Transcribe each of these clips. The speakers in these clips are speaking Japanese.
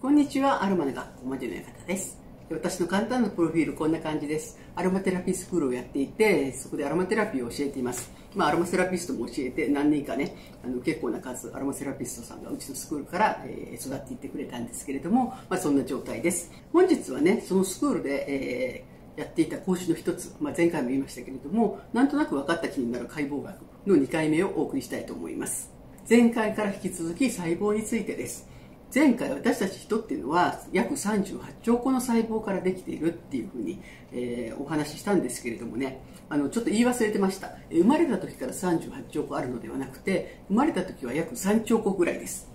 こんにちは、アロマの学校までの方です。私の簡単なプロフィールこんな感じです。アロマテラピースクールをやっていて、そこでアロマテラピーを教えています。まあ、アロマセラピストも教えて何人かね、あの結構な数、アロマセラピストさんがうちのスクールから、えー、育っていってくれたんですけれども、まあ、そんな状態です。本日はね、そのスクールで、えー、やっていた講師の一つ、まあ、前回も言いましたけれども、なんとなく分かった気になる解剖学の2回目をお送りしたいと思います。前回から引き続き細胞についてです。前回私たち人っていうのは約38兆個の細胞からできているっていうふうに、えー、お話ししたんですけれどもね。あのちょっと言い忘れてました。生まれた時から38兆個あるのではなくて生まれた時は約3兆個ぐらいです。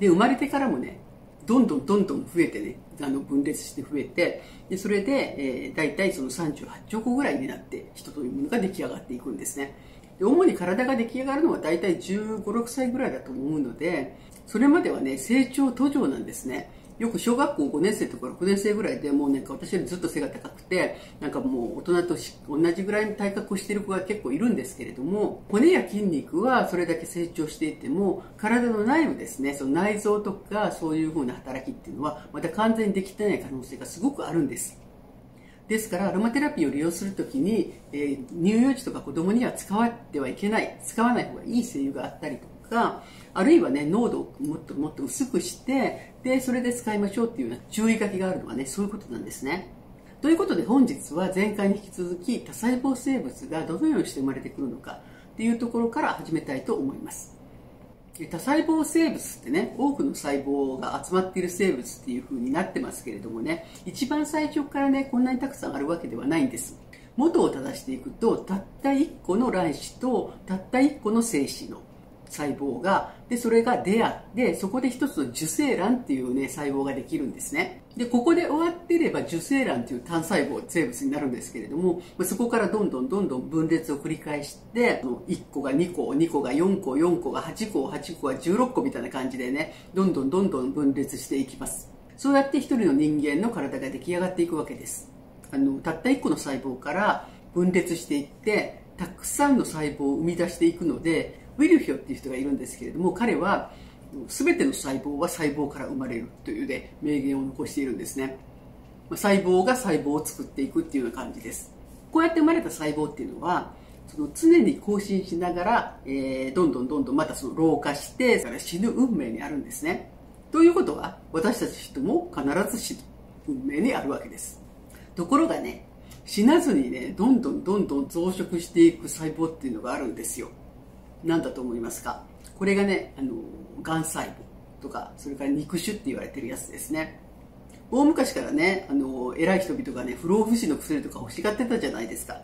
で生まれてからもねどんどんどんどん増えてねあの分裂して増えてでそれで、えー、大体その38兆個ぐらいになって人というものが出来上がっていくんですね。で主に体が出来上がるのは大体1 5 6歳ぐらいだと思うのでそれまではね、成長途上なんですね。よく小学校5年生とか6年生ぐらいでもうなんか私よりずっと背が高くて、なんかもう大人と同じぐらいの体格をしている子が結構いるんですけれども、骨や筋肉はそれだけ成長していても、体の内部ですね、その内臓とかそういう風な働きっていうのは、また完全にできてない可能性がすごくあるんです。ですから、アロマテラピーを利用するときに、えー、乳幼児とか子供には使わってはいけない、使わない方がいい精油があったりとか、あるいはね、濃度をもっともっと薄くして、で、それで使いましょうっていうような注意書きがあるのはね、そういうことなんですね。ということで本日は前回に引き続き多細胞生物がどのようにして生まれてくるのかっていうところから始めたいと思います。多細胞生物ってね、多くの細胞が集まっている生物っていう風になってますけれどもね、一番最初からね、こんなにたくさんあるわけではないんです。元を正していくと、たった1個の卵子とたった1個の精子の細胞が、で、それが出会って、そこで一つの受精卵っていうね、細胞ができるんですね。で、ここで終わってれば受精卵っていう単細胞、生物になるんですけれども、そこからどんどんどんどん分裂を繰り返して、1個が2個、2個が4個、4個が8個、8個が16個みたいな感じでね、どんどんどんどん分裂していきます。そうやって一人の人間の体が出来上がっていくわけです。あの、たった1個の細胞から分裂していって、たくさんの細胞を生み出していくので、ウィルヒョっていう人がいるんですけれども彼は全ての細胞は細胞から生まれるというね名言を残しているんですね。細胞が細胞を作っていくっていうような感じです。こうやって生まれた細胞っていうのはその常に更新しながら、えー、どんどんどんどんまたその老化して死ぬ運命にあるんですね。ということは私たち人も必ず死ぬ運命にあるわけです。ところがね死なずにねどんどんどんどん増殖していく細胞っていうのがあるんですよ。何だと思いますか？これがねあのがん細胞とかそれから肉腫って言われてるやつですね。大昔からねあの偉い人々がね不老不死の薬とか欲しがってたじゃないですか。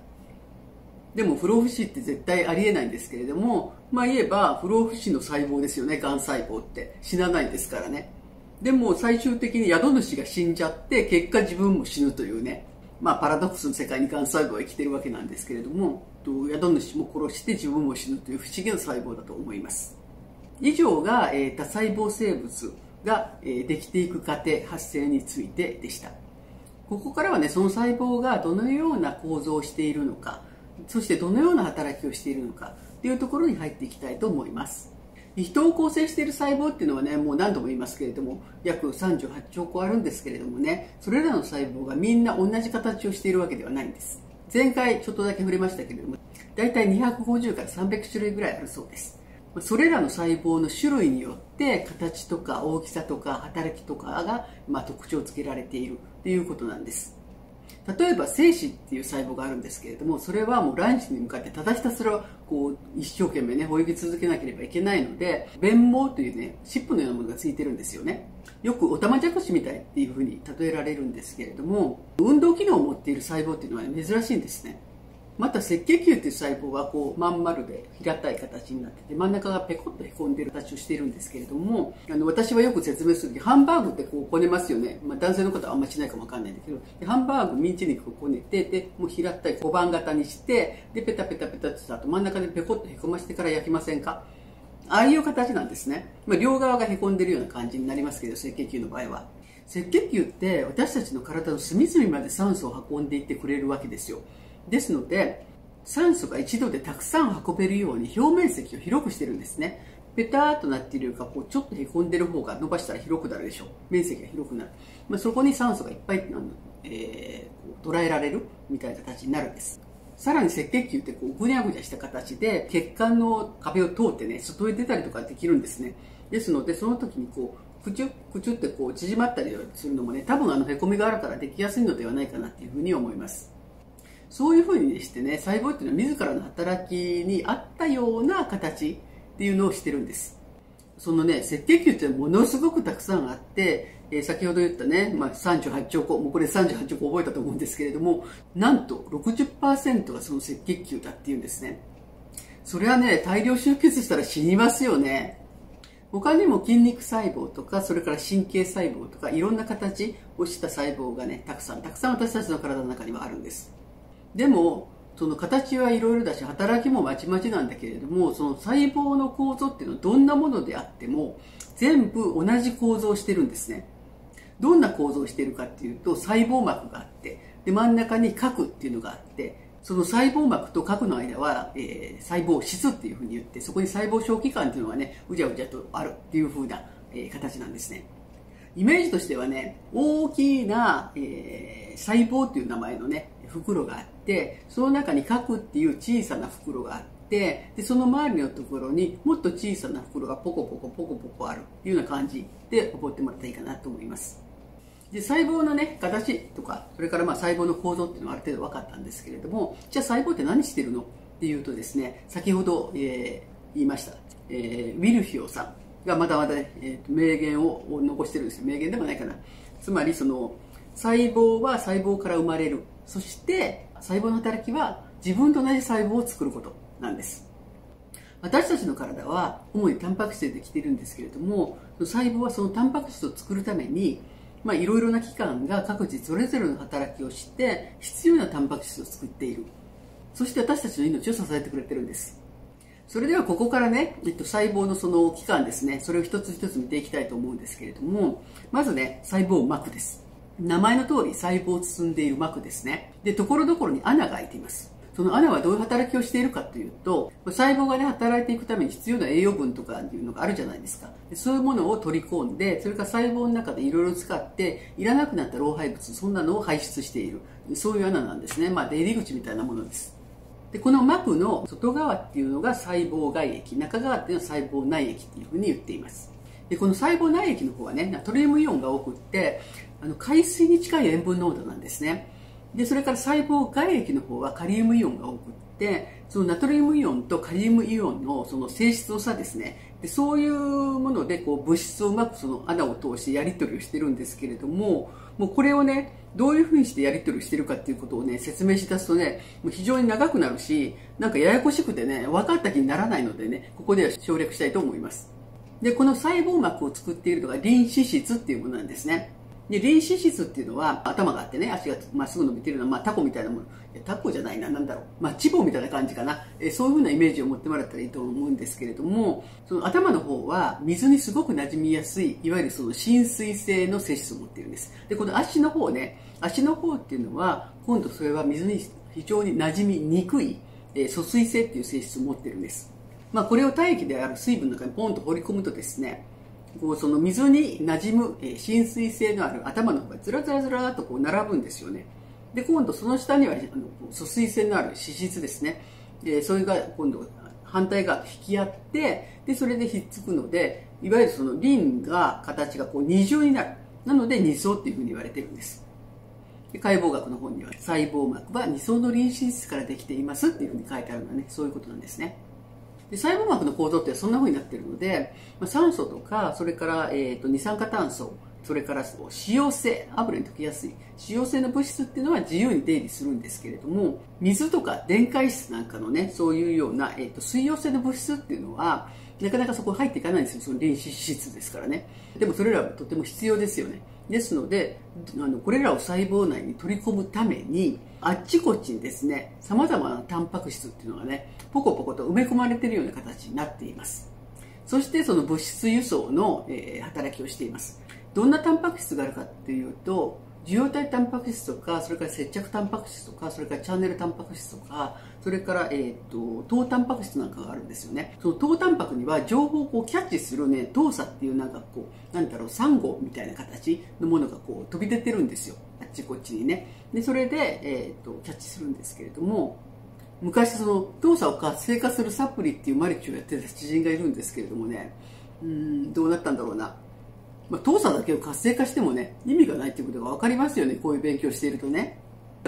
でも不老不死って絶対ありえないんですけれどもまあ言えば不老不死の細胞ですよねがん細胞って。死なないですからね。でも最終的に宿主が死んじゃって結果自分も死ぬというね。まあパラドックスの世界にがん細胞は生きてるわけなんですけれどもと宿主も殺して自分も死ぬという不思議な細胞だと思います。以上が、え、多細胞生物が、え、できていく過程発生についてでした。ここからはねその細胞がどのような構造をしているのかそしてどのような働きをしているのかというところに入っていきたいと思います。人を構成している細胞っていうのはねもう何度も言いますけれども約38兆個あるんですけれどもねそれらの細胞がみんな同じ形をしているわけではないんです。前回ちょっとだけ触れましたけれども大体250から300種類ぐらいあるそうです。それらの細胞の種類によって形とか大きさとか働きとかが、まあ、特徴をつけられているということなんです。例えば精子っていう細胞があるんですけれどもそれはもう卵子に向かってただひたすらこう一生懸命ね泳ぎ続けなければいけないので弁毛というね尻尾のようなものがついてるんですよね。よくオタマジャクシみたいっていうふうに例えられるんですけれども運動機能を持っている細胞っていうのは珍しいんですね。また赤血球っていう細胞はこうまん丸で平たい形になってて真ん中がペコッとへこんでる形をしているんですけれどもあの私はよく説明する時ハンバーグってこうこねますよね、まあ、男性の方はあんまりしないかもわかんないんだけどハンバーグミンチ肉をこねてでもう平たい小判型にしてでペタペタペタってした後真ん中でペコッとへこましてから焼きませんか？ああいう形なんですね、まあ、両側がへこんでるような感じになりますけど赤血球の場合は。赤血球って私たちの体の隅々まで酸素を運んでいってくれるわけですよ。ですので酸素が一度でたくさん運べるように表面積を広くしてるんですね。ペターとなっているよりかこうちょっとへこんでる方が伸ばしたら広くなるでしょう。面積が広くなる、まあ、そこに酸素がいっぱいあの、えー、捉えられるみたいな形になるんです。さらに赤血球ってこうぐにゃぐにゃした形で血管の壁を通ってね外へ出たりとかできるんですね。ですのでその時にこうくちゅくちゅってこう縮まったりするのもね多分あのへこみがあるからできやすいのではないかなっていうふうに思います。そういうふうにしてね細胞っていうのは自らの働きに合ったような形っていうのをしてるんですそのね赤血球ってものすごくたくさんあってえー、先ほど言ったね、まあ、38兆個、もうこれ38兆個覚えたと思うんですけれども、なんと60%がその赤血球だっていうんですね。それはね、大量出血したら死にますよね。他にも筋肉細胞とか、それから神経細胞とか、いろんな形をした細胞がね、たくさん、たくさん私たちの体の中にはあるんです。でも、その形はいろいろだし、働きもまちまちなんだけれども、その細胞の構造っていうのはどんなものであっても、全部同じ構造をしてるんですね。どんな構造をしてるかっていうと細胞膜があってで真ん中に核っていうのがあってその細胞膜と核の間は、えー、細胞質っていうふうに言ってそこに細胞小器官っていうのがねうじゃうじゃとあるっていうふうな、えー、形なんですねイメージとしてはね大きな、えー、細胞っていう名前のね袋があってその中に核っていう小さな袋があってでその周りのところにもっと小さな袋がポコポコポコポコあるっていうような感じで覚えてもらったらいいかなと思います。で細胞のね形とかそれからまあ細胞の構造っていうのはある程度分かったんですけれどもじゃあ細胞って何してるのっていうとですね先ほど、えー、言いました、えー、ウィルヒオさん。がまだまだね、えー、名言を残してるんです名言でもないかな。つまりその細胞は細胞から生まれる。そして細胞の働きは自分と同じ細胞を作ることなんです。私たちの体は主にタンパク質でできているんですけれども細胞はそのタンパク質を作るために、いろいろな機関が各自それぞれの働きをして必要なタンパク質を作っている。そして私たちの命を支えてくれてるんです。それではここからね、えっと、細胞のその器官ですね。それを一つ一つ見ていきたいと思うんですけれどもまずね細胞膜です。名前の通り細胞を包んでいる膜ですね。でところどころに穴が開いています。その穴はどういう働きをしているかというと細胞がね働いていくために必要な栄養分とかっていうのがあるじゃないですか。そういうものを取り込んでそれから細胞の中でいろいろ使っていらなくなった老廃物そんなのを排出している。そういう穴なんですね、まあ、出入り口みたいなものです。でこの膜の外側っていうのが細胞外液中側っていうのは細胞内液っていうふうに言っています。でこの細胞内液の方はねナトリウムイオンが多くってあの海水に近い塩分濃度なんですね。でそれから細胞外液の方はカリウムイオンが多くってそのナトリウムイオンとカリウムイオンのその性質の差ですね。でそういうものでこう物質をうまくその穴を通してやり取りをしてるんですけれどももうこれをねどういうふうにしてやり取りしてるかっていうことをね説明しだすとねもう非常に長くなるしなんかややこしくてね分かった気にならないのでねここでは省略したいと思います。でこの細胞膜を作っているのがリン脂質っていうものなんですね。で、臨死質っていうのは、頭があってね、足がまっすぐ伸びてるのは、まあ、タコみたいなもの。タコじゃないな、なんだろう。まあ、チボみたいな感じかな。えそういうふうなイメージを持ってもらったらいいと思うんですけれども、その頭の方は、水にすごく馴染みやすい、いわゆるその浸水性の性質を持っているんです。で、この足の方ね、足の方っていうのは、今度それは水に非常に馴染みにくい、え疎水性っていう性質を持っているんです。まあ、これを体液である水分の中にポンと放り込むとですね、こうその水に馴染む、え、浸水性のある頭の方がずらずらずらっとこう並ぶんですよね。で今度その下にはあの疎水性のある脂質ですね。でそれが今度反対側と引き合ってでそれでひっつくのでいわゆるそのリンが形がこう二重になる。なので二層っていうふうに言われてるんです。で解剖学の本には細胞膜は二層の臨死質からできていますっていうふうに書いてあるのはねそういうことなんですね。で細胞膜の構造ってそんな風になってるので、まあ、酸素とかそれから、えーと、二酸化炭素それから脂溶性油に溶けやすい脂溶性の物質っていうのは自由に出入りするんですけれども水とか電解質なんかのねそういうような、えーと、水溶性の物質っていうのはなかなかそこ入っていかないんですよ。その臨死質ですからね。でもそれらはとても必要ですよね。ですのであのこれらを細胞内に取り込むためにあっちこっちにですねさまざまなタンパク質っていうのがねポコポコと埋め込まれているような形になっています。そしてその物質輸送の、えー、働きをしています。どんなタンパク質があるかっていうと受容体タンパク質とかそれから接着タンパク質とかそれからチャンネルタンパク質とかそれから、えーと、糖タンパク質なんかがあるんですよね。その糖タンパクには情報をこうキャッチするね糖鎖っていうなんかこうなんだろうサンゴみたいな形のものがこう飛び出てるんですよ。あっちこっちにね。でそれで、えーと、キャッチするんですけれども昔その糖鎖を活性化するサプリっていうマリッチをやってた知人がいるんですけれどもね。うんどうなったんだろうな。まあ、動作だけを活性化してもね、意味がないっていうことが分かりますよね、こういう勉強しているとね。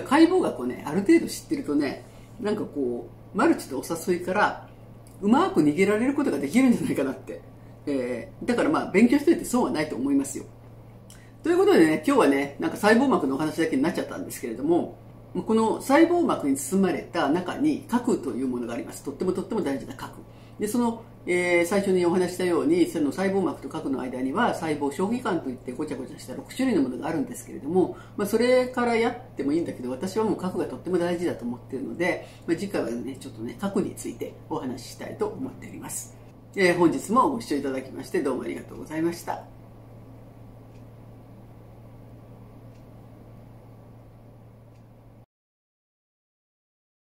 解剖学をね、ある程度知ってるとね、なんかこう、マルチとお誘いから、うまく逃げられることができるんじゃないかなって。えー、だからまあ、勉強してて損はないと思いますよ。ということでね、今日はね、なんか細胞膜のお話だけになっちゃったんですけれども、この細胞膜に包まれた中に核というものがあります。とってもとっても大事な核。で、そのえー、最初にお話したようにその細胞膜と核の間には細胞小器官といってごちゃごちゃした6種類のものがあるんですけれども、まあ、それからやってもいいんだけど私はもう核がとっても大事だと思っているので、まあ、次回はねちょっとね核についてお話ししたいと思っております、えー、本日もご視聴いただきましてどうもありがとうございました。